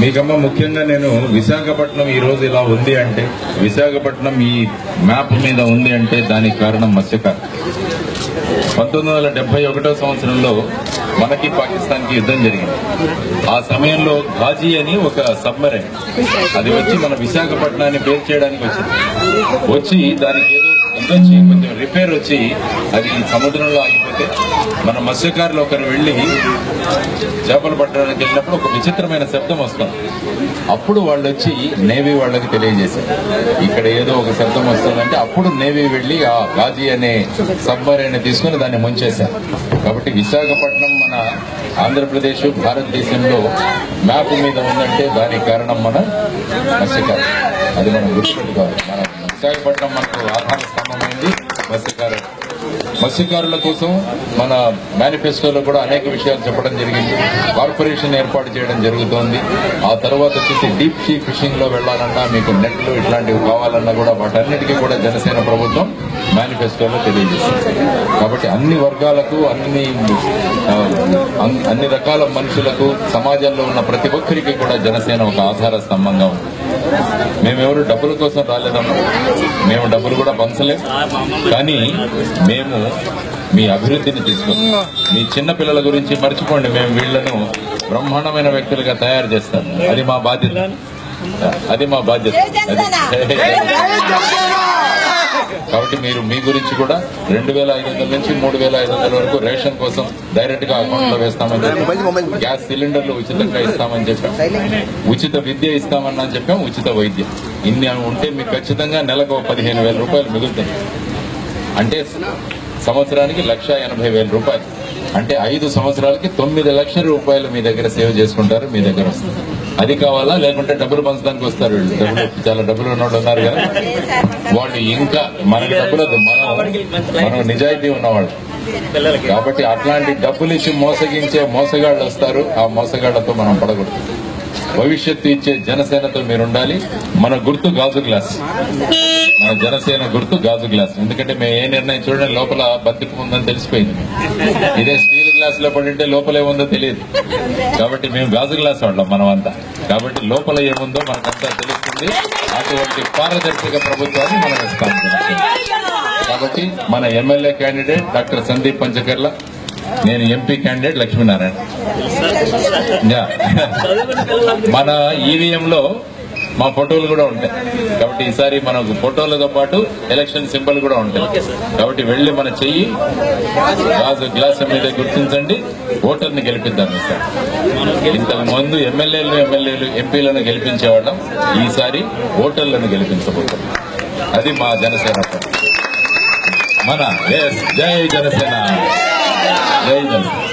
మీకమ్మ ముఖ్యంగా నేను విశాఖపట్నం ఈ రోజు ఇలా ఉంది అంటే విశాఖపట్నం ఈ మ్యాప్ మీద ఉంది అంటే దానికి కారణం మత్స్యకారు. పంతొమ్మిది వందల డెబ్బై ఒకటో సంవత్సరంలో మనకి పాకిస్తాన్కి యుద్ధం జరిగింది. ఆ సమయంలో ఘాజీ అని ఒక సబ్మరైన్ అది వచ్చి మన విశాఖపట్నాన్ని బేర్ చేయడానికి వచ్చింది. వచ్చి దానికి ఏదో కొంచెం రిపేర్ వచ్చి అది సముద్రంలో ఆగిపోతే మన మత్స్యకారులు ఒకరు వెళ్ళి చేపలు పట్టడానికి వెళ్ళినప్పుడు ఒక విచిత్రమైన శబ్దం వస్తుంది. అప్పుడు వాళ్ళు వచ్చి నేవీ వాళ్ళకి తెలియజేశారు. ఇక్కడ ఏదో ఒక శబ్దం వస్తుందంటే అప్పుడు నేవీ వెళ్ళి ఆ గాజీ అనే సబ్మరైన్ తీసుకుని దాన్ని ముంచేశారు. కాబట్టి విశాఖపట్నం మన ఆంధ్రప్రదేశ్ భారతదేశంలో మ్యాప్ మీద ఉందంటే దానికి కారణం మన మత్స్యకారు అది మనం గుర్తుపెట్టుకోవాలి. మనం విశాఖపట్నం మనకు ఆధార స్తంభమైంది. బస్సు గారు మత్స్యకారుల కోసం మన మేనిఫెస్టోలో కూడా అనేక విషయాలు చెప్పడం జరిగింది. కార్పొరేషన్ ఏర్పాటు చేయడం జరుగుతోంది. ఆ తర్వాత వచ్చేసి డీప్ సీ ఫిషింగ్లో వెళ్ళాలన్నా మీకు నెట్లు ఇట్లాంటివి కావాలన్నా కూడా వాటన్నిటికీ కూడా జనసేన ప్రభుత్వం మేనిఫెస్టోలో తెలియజేస్తుంది. కాబట్టి అన్ని వర్గాలకు అన్ని అన్ని రకాల మనుషులకు సమాజంలో ఉన్న ప్రతి ఒక్కరికి కూడా జనసేన ఒక ఆధార స్తంభంగా ఉంది. మేమెవరు డబ్బుల కోసం రాలేదమ్మా మేము డబ్బులు కూడా పంచలేం. కానీ మేము మీ అభివృద్ధిని తీసుకుంటాం మీ చిన్న పిల్లల గురించి మర్చిపోండి మేము వీళ్ళను బ్రహ్మాండమైన వ్యక్తులుగా తయారు చేస్తాం. అది మా బాధ్యత. అది మా బాధ్యత. అది- కాబట్టి మీరు మీ గురించి కూడా రెండు వేల ఐదు వందల నుంచి మూడు వేల ఐదు వందల వరకు రేషన్ కోసం డైరెక్ట్గా అకౌంట్లో వేస్తామని చెప్పాం. గ్యాస్ సిలిండర్లు ఉచితంగా ఇస్తామని చెప్పాం. ఉచిత విద్య ఇస్తామని చెప్పాం ఉచిత వైద్యం. ఇన్ని ఉంటే మీకు ఖచ్చితంగా నెలకు పదిహేను వేల రూపాయలు మిగులుతాయి. అంటే సంవత్సరానికి లక్ష ఎనభై వేల రూపాయలు. అంటే ఐదు సంవత్సరాలకి తొమ్మిది లక్షల రూపాయలు మీ దగ్గర సేవ్ చేసుకుంటారు మీ దగ్గర వస్తుంది. అది కావాలా? లేకుంటే డబ్బులు పంచడానికి వస్తారు వీళ్ళు. డబ్బులు చాలా డబ్బులు ఉన్నట్టు ఉన్నారు కదా. వాళ్ళు ఇంకా మనకి డబ్బులు మనం మనం నిజాయితీ ఉన్నవాళ్ళు. కాబట్టి అట్లాంటి డబ్బులు ఇచ్చి మోసగించే మోసగాళ్ళు వస్తారు. ఆ మోసగాళ్ళతో మనం పడకూడదు. భవిష్యత్తు ఇచ్చే జనసేనతో మీరు ఉండాలి మన గుర్తు గాజు గ్లాస్. మన జనసేన గుర్తు గాజు గ్లాస్. ఎందుకంటే మేము ఏ నిర్ణయం చూడండి లోపల బతుకు ఉందని తెలిసిపోయింది. ఇదే స్టీల్ గ్లాస్లో పడింటే లోపల ఏముందో తెలియదు. కాబట్టి మేము గాజు గ్లాస్ వాళ్ళం మనం అంతా కాబట్టి లోపల ఏముందో మనకంతా తెలుస్తుంది. అటువంటి పారదర్శక ప్రభుత్వాన్ని మనం ఇస్తాం. కాబట్టి మన MLA candidate doctor Sandeep Panchakarla నేను ఎంపీ క్యాండిడేట్ లక్ష్మీనారాయణ. మన ఈవీఎం లో మా ఫోటోలు కూడా ఉంటాయి. కాబట్టి ఈసారి మనకు ఫోటోలతో పాటు ఎలక్షన్ సింబల్ కూడా ఉంటాయి. కాబట్టి వెళ్ళి మన చెయ్యి గాజు గ్లాస్ మీద గుర్తించండి. ఓటర్ని గెలిపిద్దాం సార్. ఇంతకు ముందు ఎమ్మెల్యేలు ఎమ్మెల్యేలు ఎంపీలను గెలిపించేవాళ్ళం. ఈసారి ఓటర్లను గెలిపించబోతున్నాం. అది మా జనసేన. మన yes, జై జనసేన. జై జనసేన